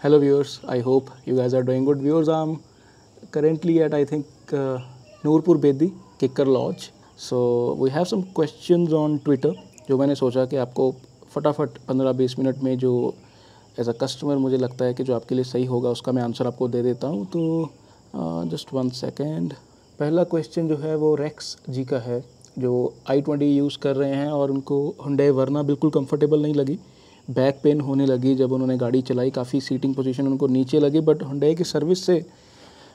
Hello viewers, I hope you guys are doing good. Viewers, I'm currently at I think uh, Noorpur Bedi, Kicker Lodge. So we have some questions on Twitter जो मैंने सोचा कि आपको फटाफट 15-20 minute में जो as a customer मुझे लगता है कि जो आपके लिए सही होगा उसका मैं आंसर आपको दे देता हूँ तो जस्ट वन सेकेंड पहला क्वेश्चन जो है वो रेक्स जी का है जो आई ट्वेंटी यूज़ कर रहे हैं और उनको हुडे वरना बिल्कुल कंफर्टेबल नहीं लगी बैक पेन होने लगी जब उन्होंने गाड़ी चलाई। काफ़ी सीटिंग पोजीशन उनको नीचे लगी बट हुडे की सर्विस से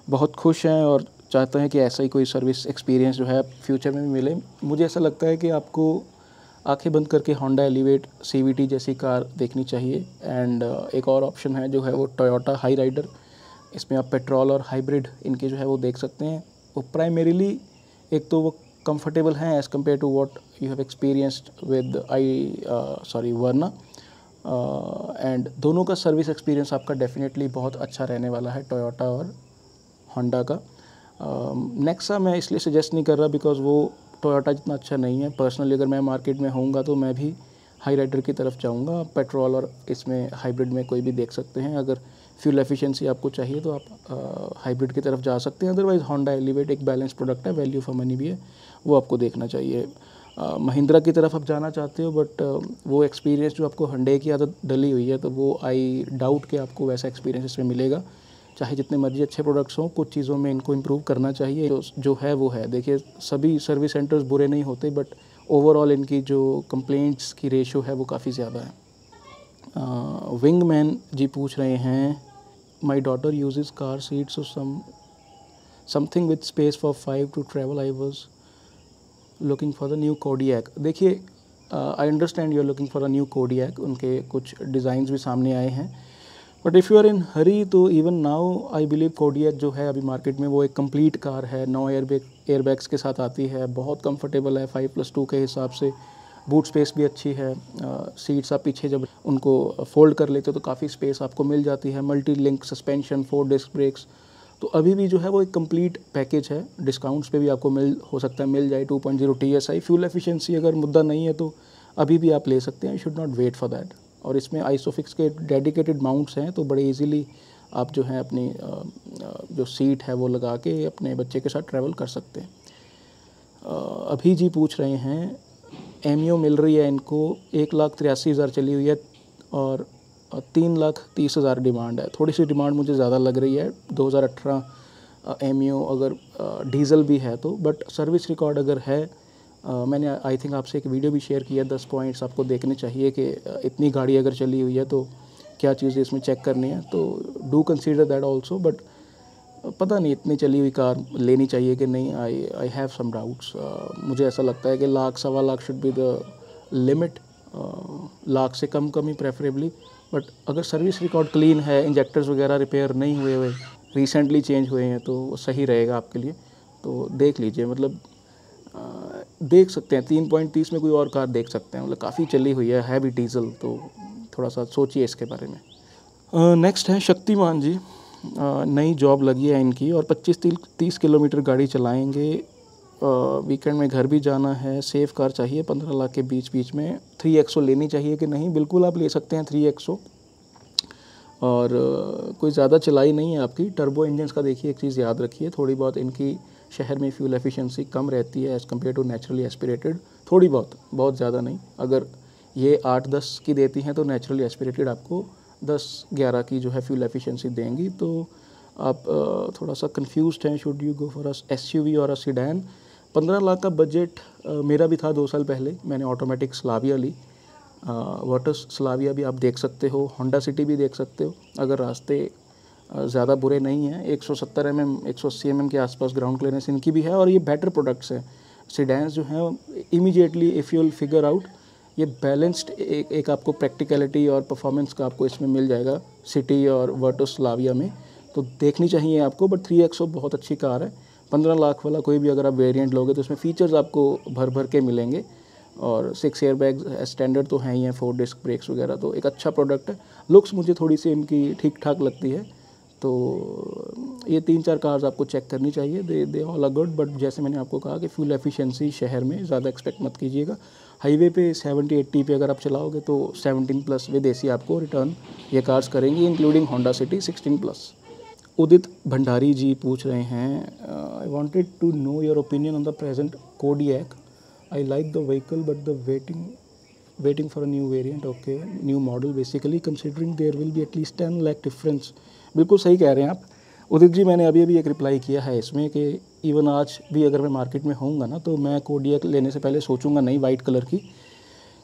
बहुत खुश हैं और चाहते हैं कि ऐसा ही कोई सर्विस एक्सपीरियंस जो है फ्यूचर में भी मिले। मुझे ऐसा लगता है कि आपको आँखें बंद करके होंडा एलिवेट सीवीटी जैसी कार देखनी चाहिए। एंड एक और ऑप्शन है जो है वो टोयोटा हाई राइडर इसमें आप पेट्रोल और हाइब्रिड इनके जो है वो देख सकते हैं। वो प्राइमरीली एक तो वो कंफर्टेबल हैं as compare to what you have experienced with I sorry Verna and दोनों का सर्विस एक्सपीरियंस आपका डेफिनेटली बहुत अच्छा रहने वाला है टोयोटा और होंडा का। नेक्सा uh, मैं इसलिए सजेस्ट नहीं कर रहा बिकॉज़ वो टोयोटा जितना अच्छा नहीं है। पर्सनली अगर मैं मार्केट में होऊँगा तो मैं भी हाई राइडर की तरफ़ जाऊँगा। पेट्रोल और इसमें हाइब्रिड में कोई भी देख सकते हैं। अगर फ्यूल एफिशिएंसी आपको चाहिए तो आप हाइब्रिड की तरफ़ जा सकते हैं। अदरवाइज़ होंडा एलिवेट एक बैलेंस प्रोडक्ट है वैल्यू फॉर मनी भी है। वो आपको देखना चाहिए। महिंद्रा की तरफ़ आप जाना चाहते हो बट वो एक्सपीरियंस जो आपको हंडे की आदत डली हुई है तो वो आई डाउट कि आपको वैसा एक्सपीरियंस इसमें मिलेगा। चाहे जितने मर्ज़ी अच्छे प्रोडक्ट्स हों, कुछ चीज़ों में इनको इम्प्रूव करना चाहिए। जो जो है वो है। देखिए, सभी सर्विस सेंटर्स बुरे नहीं होते बट ओवरऑल इनकी जो कंप्लेंट्स की रेशो है, वो काफ़ी ज़्यादा है। विंग मैन जी पूछ रहे हैं my daughter use car seats some something with space for five to travel I was looking for the new Kodiaq देखिए I understand you are looking for a new Kodiaq उनके कुछ designs भी सामने आए हैं। But if you are in hurry तो even now I believe Kodiaq जो है अभी मार्केट में वो एक कंप्लीट कार है। नौ एयर बैग एयर बैग्स के साथ आती है। बहुत कंफर्टेबल है। फाइव प्लस टू के हिसाब से बूट स्पेस भी अच्छी है। सीट्स आप पीछे जब उनको फोल्ड कर लेते हो तो काफ़ी स्पेस आपको मिल जाती है। Multi link suspension four disc brakes तो अभी भी जो है वो एक कंप्लीट पैकेज है। डिस्काउंट्स पे भी आपको मिल, हो सकता है मिल जाए two point zero T S I fuel efficiency अगर मुद्दा नहीं है तो अभी भी आप ले सकते हैं। Should not wait for that और इसमें आइसोफिक्स के डेडिकेटेड माउंट्स हैं तो बड़े इजीली आप जो है अपनी जो सीट है वो लगा के अपने बच्चे के साथ ट्रैवल कर सकते हैं। अभी जी पूछ रहे हैं एम मिल रही है इनको, एक लाख तिरासी हज़ार चली हुई है और तीन लाख तीस हज़ार डिमांड है। थोड़ी सी डिमांड मुझे ज़्यादा लग रही है दो हज़ार अठारह एम अगर डीज़ल भी है तो बट सर्विस रिकॉर्ड अगर है Uh, मैंने आई थिंक आपसे एक वीडियो भी शेयर किया दस पॉइंट्स आपको देखने चाहिए कि इतनी गाड़ी अगर चली हुई है तो क्या चीज़ें इसमें चेक करनी है। तो do consider that also but पता नहीं इतनी चली हुई कार लेनी चाहिए कि नहीं। आई आई हैव सम डाउट्स मुझे ऐसा लगता है कि लाख सवा lakh should be the limit lakh से कम कम ही प्रेफरेबली बट अगर सर्विस रिकॉर्ड क्लीन है, इंजेक्टर्स वगैरह रिपेयर नहीं हुए हुए रिसेंटली चेंज हुए हैं तो वो सही रहेगा आपके लिए। तो देख लीजिए मतलब देख सकते हैं, तीन पॉइंट तीस में कोई और कार देख सकते हैं। मतलब काफ़ी चली हुई है है भी डीजल तो थोड़ा सा सोचिए इसके बारे में। नेक्स्ट है शक्तिमान जी। नई जॉब लगी है इनकी और 25 तीस किलोमीटर गाड़ी चलाएँगे। वीकेंड में घर भी जाना है सेफ़ कार चाहिए, पंद्रह लाख के बीच बीच में थ्री एक्सो लेनी चाहिए कि नहीं? बिल्कुल आप ले सकते हैं थ्री एक्सो और कोई ज़्यादा चलाई नहीं है आपकी। टर्बो इंजन्स का देखिए एक चीज़ याद रखिए, थोड़ी बहुत इनकी शहर में फ्यूल एफिशिएंसी कम रहती है as compare to naturally aspirated थोड़ी बहुत बहुत ज़्यादा नहीं। अगर ये आठ दस की देती हैं तो नेचुरली एस्पिरेटेड आपको दस ग्यारह की जो है फ्यूल एफिशिएंसी देंगी। तो आप थोड़ा सा कंफ्यूज हैं should you go for S U और अ सीडैन पंद्रह लाख का बजट मेरा भी था दो साल पहले। मैंने ऑटोमेटिक स्लाविया ली। वाटर्स स्लाविया भी आप देख सकते हो होंडा सिटी भी देख सकते हो। अगर रास्ते ज़्यादा बुरे नहीं हैं, एक सौ सत्तर एम एम एक सौ अस्सी एम के आसपास ग्राउंड क्लियरेंस इनकी भी है और ये बेटर प्रोडक्ट्स हैं। सीडेंस जो हैं immediately if you'll figure out ये बैलेंस्ड एक एक आपको प्रैक्टिकलिटी और परफॉर्मेंस का आपको इसमें मिल जाएगा सिटी और वर्टोस्लाविया में। तो देखनी चाहिए आपको बट थ्री एक्सो बहुत अच्छी कार है। पंद्रह लाख वाला कोई भी अगर आप वेरिएंट लोगे तो उसमें फ़ीचर्स आपको भर भर के मिलेंगे। और सिक्स एयर बैग स्टैंडर्ड तो हैं ही हैं फोर डिस्क ब्रेक्स वगैरह तो एक अच्छा प्रोडक्ट है। लुक्स मुझे थोड़ी सी इनकी ठीक ठाक लगती है। तो ये तीन चार कार्स आपको चेक करनी चाहिए। They they all a good but जैसे मैंने आपको कहा कि फ्यूल एफिशिएंसी शहर में ज़्यादा एक्सपेक्ट मत कीजिएगा। हाईवे पे सेवेंटी एट्टी पे अगर आप चलाओगे तो सेवनटीन प्लस विद ए आपको रिटर्न ये कार्स करेंगी including Honda City sixteen plus Udit Bhandari ji पूछ रहे हैं I wanted to know your opinion on the present Kodiaq I like the vehicle but the waiting waiting for a new variant okay new model basically considering there will be at least ten lakh difference बिल्कुल सही कह रहे हैं आप। उदित जी मैंने अभी अभी एक रिप्लाई किया है इसमें कि इवन आज भी अगर मैं मार्केट में होऊँगा ना तो मैं कोडियक लेने से पहले सोचूँगा नहीं वाइट कलर की।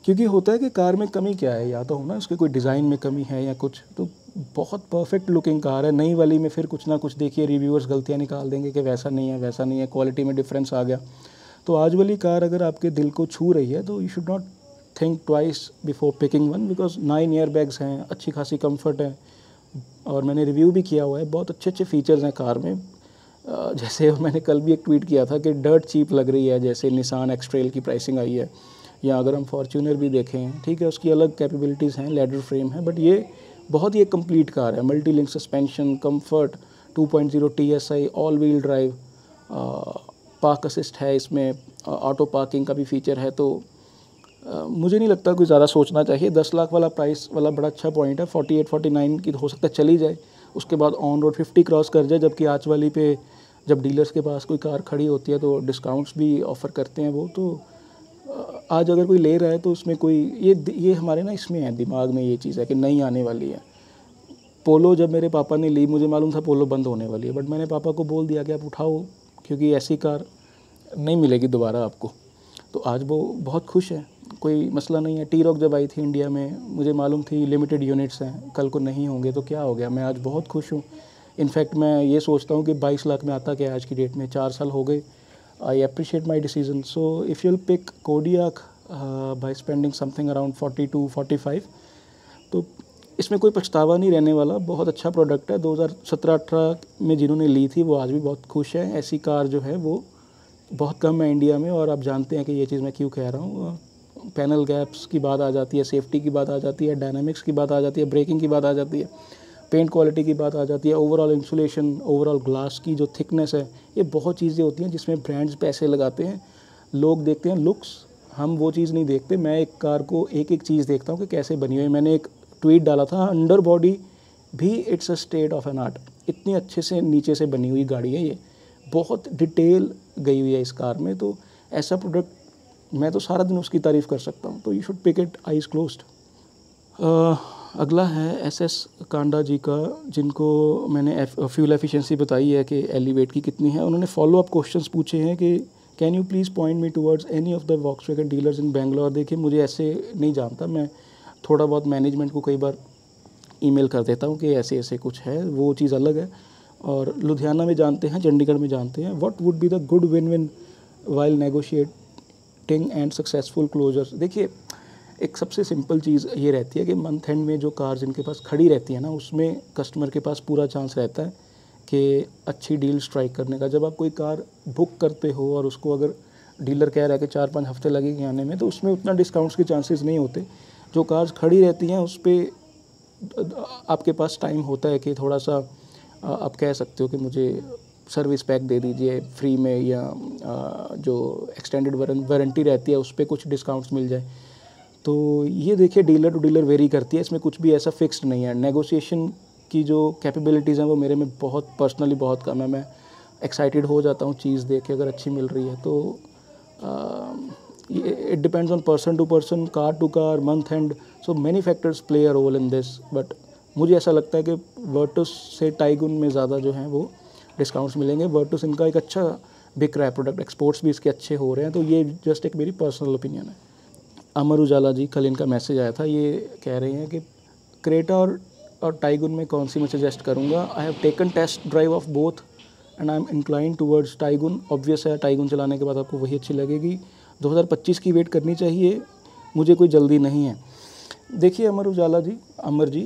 क्योंकि होता है कि कार में कमी क्या है? या तो हो ना उसके कोई डिज़ाइन में कमी है या कुछ। तो बहुत परफेक्ट लुकिंग कार है। नई वाली में फिर कुछ ना कुछ देखिए रिव्यूअर्स गलतियाँ निकाल देंगे कि वैसा नहीं है, वैसा नहीं है क्वालिटी में डिफरेंस आ गया। तो आज वाली कार अगर आपके दिल को छू रही है तो you should not think twice before picking one because nine air bags हैं, अच्छी खासी कंफर्ट है। और मैंने रिव्यू भी किया हुआ है, बहुत अच्छे अच्छे फीचर्स हैं कार में। जैसे मैंने कल भी एक ट्वीट किया था कि डर्ट चीप लग रही है, जैसे निशान एक्सट्रेल की प्राइसिंग आई है। या अगर हम फॉर्चूनर भी देखें, ठीक है, उसकी अलग कैपेबिलिटीज़ हैं लेडर फ्रेम है बट ये बहुत ही एक कंप्लीट कार है। Multi link suspension comfort 2.0 TSI all wheel drive park assist है इसमें ऑटो पार्किंग का भी फीचर है। तो आ, मुझे नहीं लगता कोई ज़्यादा सोचना चाहिए। दस लाख वाला प्राइस वाला बड़ा अच्छा पॉइंट है। फोर्टी एट फोर्टी नाइन की हो सकता है चली जाए। उसके बाद ऑन रोड फिफ्टी क्रॉस कर जाए जबकि आज वाली पे जब डीलर्स के पास कोई कार खड़ी होती है तो डिस्काउंट्स भी ऑफ़र करते हैं वो। तो आज अगर कोई ले रहा है तो उसमें कोई, ये ये हमारे ना इसमें है, दिमाग में ये चीज़ है कि नहीं आने वाली है। पोलो जब मेरे पापा ने ली, मुझे मालूम था पोलो बंद होने वाली है बट मैंने पापा को बोल दिया कि आप उठाओ, क्योंकि ऐसी कार नहीं मिलेगी दोबारा आपको। तो आज वो बहुत खुश है, कोई मसला नहीं है। टी रॉक जब आई थी इंडिया में, मुझे मालूम थी लिमिटेड यूनिट्स हैं, कल को नहीं होंगे तो क्या हो गया? मैं आज बहुत खुश हूँ। इनफैक्ट मैं ये सोचता हूँ कि 22 लाख में आता क्या आज की डेट में? चार साल हो गए। Appreciate my decision so if you'll pick Kodiaq by spending something around forty to forty five तो इसमें कोई पछतावा नहीं रहने वाला। बहुत अच्छा प्रोडक्ट है। 2017-18 में जिन्होंने ली थी, वो आज भी बहुत खुश हैं। ऐसी कार जो है, वो बहुत कम है इंडिया में और आप जानते हैं कि ये चीज़ मैं क्यों कह रहा हूँ। पैनल गैप्स की बात आ जाती है सेफ्टी की बात आ जाती है डायनामिक्स की बात आ जाती है ब्रेकिंग की बात आ जाती है। पेंट क्वालिटी की बात आ जाती है ओवरऑल इंसुलेशन ओवरऑल ग्लास की जो थिकनेस है, ये बहुत चीज़ें होती हैं जिसमें ब्रांड्स पैसे लगाते हैं। लोग देखते हैं लुक्स हम वो चीज़ नहीं देखते। मैं एक कार को एक एक चीज़ देखता हूँ कि कैसे बनी हुई मैंने एक ट्वीट डाला था अंडर बॉडी भी it's a state of an art इतनी अच्छे से नीचे से बनी हुई गाड़ी है ये। बहुत डिटेल गई हुई है इस कार में तो ऐसा प्रोडक्ट मैं तो सारा दिन उसकी तारीफ़ कर सकता हूँ। तो you should pick it eyes closed अगला है एस एस कांडा जी का, जिनको मैंने फ्यूल एफिशिएंसी बताई है कि एलिवेट की कितनी है। उन्होंने फॉलो अप क्वेश्चंस पूछे हैं कि can you please point me towards any of the Volkswagen dealers in Bangalore देखिए, मुझे ऐसे नहीं जानता। मैं थोड़ा बहुत मैनेजमेंट को कई बार ईमेल कर देता हूँ कि ऐसे ऐसे कुछ है, वो चीज़ अलग है। और लुधियाना में जानते हैं, चंडीगढ़ में जानते हैं। What would be the good win win while negotiating and successful closures देखिए एक सबसे सिंपल चीज़ ये रहती है कि मंथ एंड में जो कार जिनके पास खड़ी रहती है ना, उसमें कस्टमर के पास पूरा चांस रहता है कि अच्छी डील स्ट्राइक करने का। जब आप कोई कार बुक करते हो और उसको अगर डीलर कह रहा है कि चार पाँच हफ़्ते लगेंगे आने में तो उसमें उतना डिस्काउंट्स के चांसेस नहीं होते। जो कार्स खड़ी रहती हैं, उस पर आपके पास टाइम होता है कि थोड़ा सा आप कह सकते हो कि मुझे सर्विस पैक दे दीजिए फ्री में या जो एक्सटेंडेड वारंटी रहती है, उस पर कुछ डिस्काउंट्स मिल जाए। तो ये देखिए डीलर टू डीलर वेरी करती है। इसमें कुछ भी ऐसा फिक्स्ड नहीं है। नेगोशिएशन की जो कैपेबिलिटीज़ हैं, वो मेरे में बहुत पर्सनली बहुत कम है। मैं एक्साइटेड हो जाता हूँ चीज़ देख के, अगर अच्छी मिल रही है तो it depends on person to person car to car month and so many factors play a role in this but मुझे ऐसा लगता है कि वर्टस से टाइगुन में ज़्यादा जो है, वो डिस्काउंट्स मिलेंगे। वर्टस इनका एक अच्छा बिक रहा है प्रोडक्ट एक्सपोर्ट्स भी इसके अच्छे हो रहे हैं। तो ये जस्ट एक मेरी पर्सनल ओपिनियन है। अमर उजाला जी, कल इनका मैसेज आया था। ये कह रहे हैं कि क्रेटा और और टाइगुन में कौन सी मैं सजेस्ट करूँगा? I have taken test drive of both and I am incline towards Taigun. Obvious है, टाइगुन चलाने के बाद आपको वही अच्छी लगेगी। 2025 की वेट करनी चाहिए। मुझे कोई जल्दी नहीं है। देखिए अमर उजाला जी, अमर जी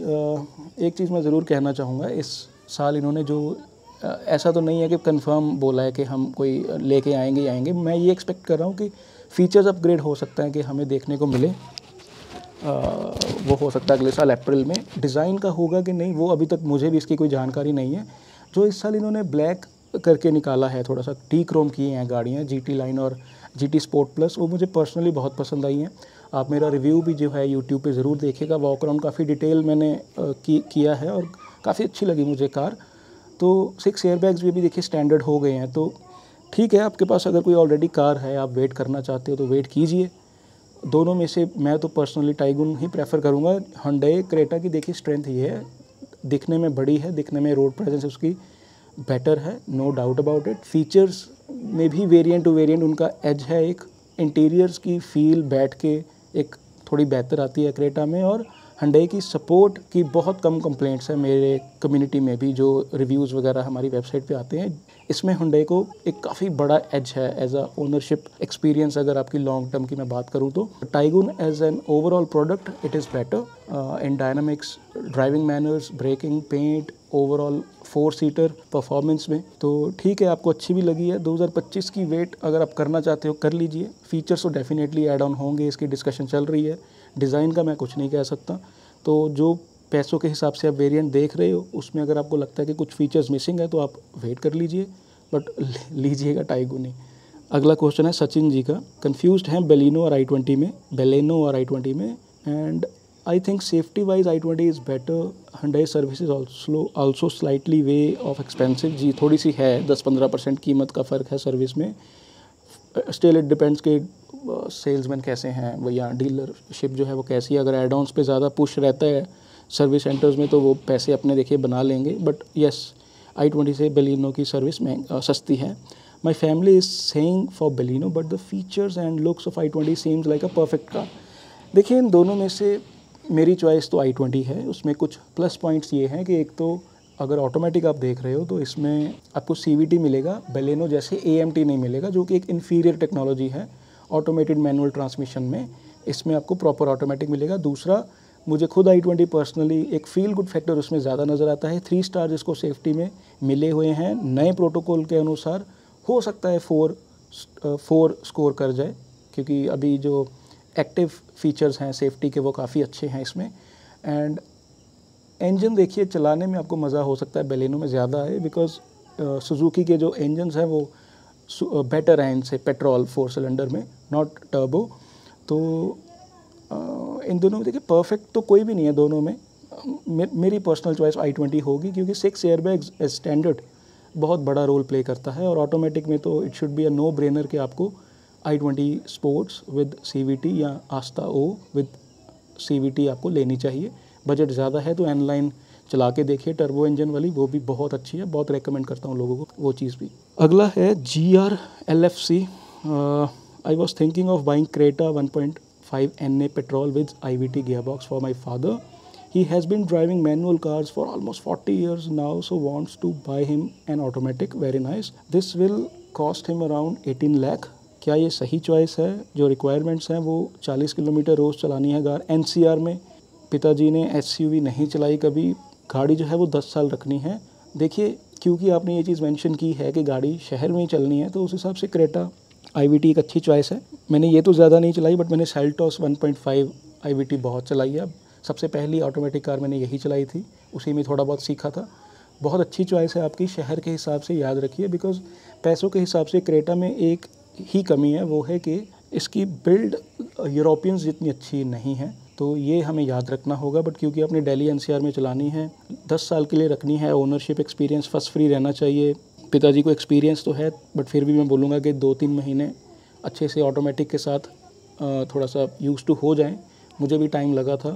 एक चीज़ मैं ज़रूर कहना चाहूँगा। इस साल इन्होंने जो ऐसा तो नहीं है कि कंफर्म बोला है कि हम कोई लेके आएँगे आएँगे। मैं ये एक्सपेक्ट कर रहा हूँ कि फ़ीचर्स अपग्रेड हो सकता है कि हमें देखने को मिले। आ, वो हो सकता है अगले साल अप्रैल में। डिज़ाइन का होगा कि नहीं वो अभी तक मुझे भी इसकी कोई जानकारी नहीं है। जो इस साल इन्होंने ब्लैक करके निकाला है थोड़ा सा टी क्रोम किए हैं गाड़ियाँ जी टी लाइन और जी टी स्पोर्ट प्लस वो मुझे पर्सनली बहुत पसंद आई हैं। आप मेरा रिव्यू भी जो है यूट्यूब पे ज़रूर देखिएगा। वॉक अराउंड काफ़ी डिटेल मैंने की, किया है और काफ़ी अच्छी लगी मुझे कार। तो सिक्स एयर बैग्स भी अभी देखिए स्टैंडर्ड हो गए हैं। तो ठीक है, आपके पास अगर कोई ऑलरेडी कार है, आप वेट करना चाहते हो तो वेट कीजिए। दोनों में से मैं तो पर्सनली टाइगुन ही प्रेफर करूँगा। हंडे क्रेटा की देखिए स्ट्रेंथ ये है। दिखने में बड़ी है, दिखने में रोड प्रेजेंस उसकी बेटर है no doubt about it features में भी वेरिएंट टू वेरिएंट उनका एज है एक। इंटीरियर्स की फील बैठ के एक थोड़ी बेहतर आती है क्रेटा में और हंडे की सपोर्ट की बहुत कम कंप्लेंट्स हैं मेरे कम्युनिटी में भी जो रिव्यूज़ वगैरह हमारी वेबसाइट पे आते हैं। इसमें हुंडई को एक काफ़ी बड़ा एज है एज अ ओनरशिप एक्सपीरियंस अगर आपकी लॉन्ग टर्म की मैं बात करूँ तो। Taigun as an overall product it is better in dynamics driving manners braking paint overall four seater performance में। तो ठीक है, आपको अच्छी भी लगी है। 2025 की वेट अगर आप करना चाहते हो, कर लीजिए। फीचर्स तो डेफिनेटली ऐड ऑन होंगे, इसकी डिस्कशन चल रही है। डिज़ाइन का मैं कुछ नहीं कह सकता। तो जो पैसों के हिसाब से आप वेरिएंट देख रहे हो, उसमें अगर आपको लगता है कि कुछ फीचर्स मिसिंग है तो आप वेट कर लीजिए, बट लीजिएगा टाइगो नहीं। अगला क्वेश्चन है सचिन जी का। कन्फ्यूज़ हैं बेलिनो और आई ट्वेंटी में। बेलेनो और आई ट्वेंटी में। And I think safety wise I twenty is better Hyundai service also also slightly way of expensive जी, थोड़ी सी है, दस पंद्रह परसेंट कीमत का फ़र्क है सर्विस में। स्टिल इट डिपेंड्स के सेल्समैन कैसे हैं, या डीलरशिप जो है वो कैसी है। अगर एडॉन्स पे ज़्यादा पुश रहता है सर्विस सेंटर्स में तो वो पैसे अपने देखिए बना लेंगे। बट यस आई ट्वेंटी से बेलिनो की सर्विस में सस्ती है। My family is saying for Baleno but the features and looks of I twenty seems like a perfect car देखिए, इन दोनों में से मेरी चॉइस तो आई ट्वेंटी है। उसमें कुछ प्लस पॉइंट्स ये हैं कि एक तो अगर ऑटोमेटिक आप देख रहे हो तो इसमें आपको सीवीटी मिलेगा बेलेनो जैसे एएमटी नहीं मिलेगा, जो कि एक इन्फीरियर टेक्नोलॉजी है ऑटोमेटेड मैनुअल ट्रांसमिशन में। इसमें आपको प्रॉपर ऑटोमेटिक मिलेगा। दूसरा, मुझे खुद आई ट्वेंटी पर्सनली एक फील गुड फैक्टर उसमें ज़्यादा नज़र आता है। थ्री स्टार जिसको सेफ्टी में मिले हुए हैं, नए प्रोटोकॉल के अनुसार हो सकता है फोर फोर स्कोर कर जाए, क्योंकि अभी जो एक्टिव फीचर्स हैं सेफ्टी के, वो काफ़ी अच्छे हैं इसमें। एंड इंजन देखिए चलाने में आपको मज़ा हो सकता है बेलिनो में ज़्यादा है बिकॉज़ सुजुकी के जो इंजन्स हैं वो बेटर हैं इनसे पेट्रोल फोर सिलेंडर में नॉट टर्बो तो इन दोनों में देखिए परफेक्ट तो कोई भी नहीं है दोनों में। मे, मेरी पर्सनल चॉइस आई ट्वेंटी होगी क्योंकि सिक्स एयरबैग्स स्टैंडर्ड बहुत बड़ा रोल प्ले करता है और ऑटोमेटिक में तो it should be a no brainer कि आपको I twenty sports with C या आस्था ओ विद सी आपको लेनी चाहिए। बजट ज़्यादा है तो एन लाइन चला के देखिए टर्बो इंजन वाली, वो भी बहुत अच्छी है, बहुत रेकमेंड करता हूँ लोगों को, वो चीज़ भी। अगला है G R L F C I was thinking of buying Creta one point five N A petrol with I V T gear box for my father he has been driving manual cars for almost forty years now so wants to buy him an automatic very nice this will cost him around eighteen lakh क्या ये सही choice है? जो requirements हैं, वो चालीस kilometre रोज चलानी है गार एन सी आर में। पिताजी ने एस नहीं चलाई कभी। गाड़ी जो है वो 10 साल रखनी है। देखिए, क्योंकि आपने ये चीज़ मेंशन की है कि गाड़ी शहर में ही चलनी है तो उस हिसाब से क्रेटा आईवीटी एक अच्छी चॉइस है। मैंने ये तो ज़्यादा नहीं चलाई, बट मैंने सेल्टॉस 1.5 आईवीटी बहुत चलाई है। सबसे पहली ऑटोमेटिक कार मैंने यही चलाई थी, उसी में थोड़ा बहुत सीखा था। बहुत अच्छी चॉइस है आपकी, शहर के हिसाब से याद रखिए बिकॉज़ पैसों के हिसाब से क्रेटा में एक ही कमी है, वो है कि इसकी बिल्ड यूरोपियंस जितनी अच्छी नहीं है। तो ये हमें याद रखना होगा बट क्योंकि आपने डेली एनसीआर में चलानी है, दस साल के लिए रखनी है ओनरशिप एक्सपीरियंस फ़र्स्ट फ्री रहना चाहिए। पिताजी को एक्सपीरियंस तो है बट फिर भी मैं बोलूँगा कि दो तीन महीने अच्छे से ऑटोमेटिक के साथ थोड़ा सा यूज़ टू हो जाएँ। मुझे भी टाइम लगा था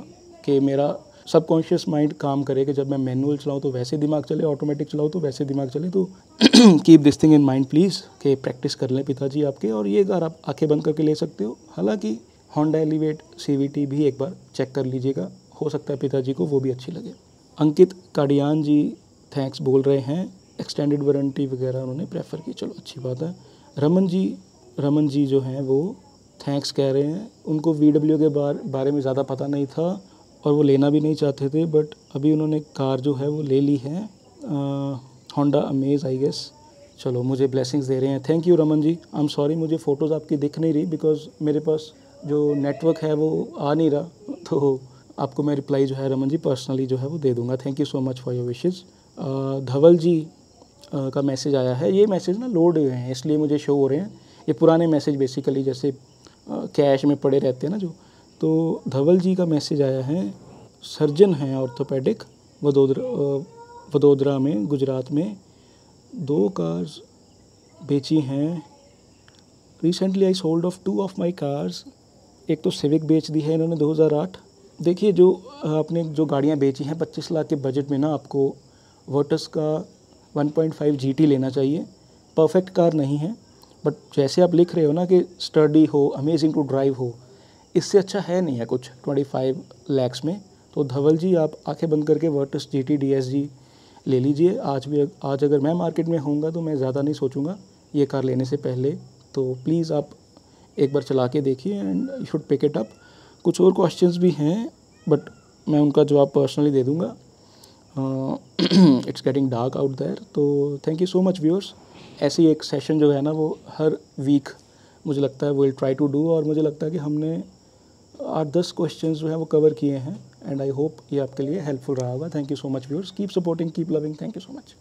कि मेरा सबकॉन्शियस माइंड काम करे कि जब मैं मैनुअल चलाऊँ तो वैसे दिमाग चले ऑटोमेटिक चलाऊँ तो वैसे दिमाग चले। तो keep this thing in mind please कि प्रैक्टिस कर लें पिताजी आपके, और ये अगर आप आँखें बंद करके ले सकते हो। हालाँकि हॉन्डा एलिवेट सीवीटी भी एक बार चेक कर लीजिएगा। हो सकता है पिताजी को वो भी अच्छी लगे। अंकित काडियान जी थैंक्स बोल रहे हैं। एक्सटेंडेड वारंटी वगैरह उन्होंने प्रेफर की। चलो अच्छी बात है। रमन जी रमन जी जो हैं वो थैंक्स कह रहे हैं। उनको वीडब्ल्यू के बार, बारे में ज़्यादा पता नहीं था और वो लेना भी नहीं चाहते थे बट अभी उन्होंने कार जो है वो ले ली है। होंडा अमेज आई गेस चलो मुझे ब्लेसिंग्स दे रहे हैं। Thank you Raman ji. I am sorry मुझे फ़ोटोज़ आपकी दिख नहीं रही बिकॉज़ मेरे पास जो नेटवर्क है वो आ नहीं रहा तो आपको मैं रिप्लाई जो है रमन जी पर्सनली जो है वो दे दूँगा। Thank you so much for your wishes Dhaval ji का मैसेज आया है। ये मैसेज ना लोड हुए हैं, इसलिए मुझे शो हो रहे हैं। ये पुराने मैसेज बेसिकली जैसे कैश में पड़े रहते हैं ना जो। तो धवल जी का मैसेज आया है सर्जन हैं ऑर्थोपेडिक वडोदरा वडोदरा में, गुजरात में। दो कार्स बेची हैं। Recently I sold off two of my cars एक तो सिविक बेच दी है इन्होंने 2008 देखिए जो आपने जो गाड़ियाँ बेची हैं 25 लाख के बजट में ना आपको वर्टस का 1.5 जीटी लेना चाहिए। परफेक्ट कार नहीं है बट जैसे आप लिख रहे हो ना कि स्टडी हो अमेजिंग टू ड्राइव हो, इससे अच्छा है नहीं है कुछ 25 लैक्स में। तो धवल जी, आप आँखें बंद करके Virtus G T D S G ले लीजिए। आज भी, आज अगर मैं मार्केट में होऊँगा तो मैं ज़्यादा नहीं सोचूँगा, ये कार लेने से पहले। तो प्लीज़ आप एक बार चला के देखिए and you should pick it up कुछ और क्वेश्चंस भी हैं बट मैं उनका जवाब पर्सनली दे दूँगा। It's getting dark out there तो thank you so much viewers ऐसी एक सेशन जो है ना, वो हर वीक मुझे लगता है विल ट्राई टू डू और मुझे लगता है कि हमने आठ दस क्वेश्चन जो हैं, वो कवर किए हैं एंड आई होप ये आपके लिए हेल्पफुल रहा होगा। Thank you so much viewers keep supporting keep loving thank you so much